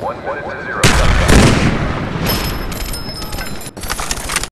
One minute to zero.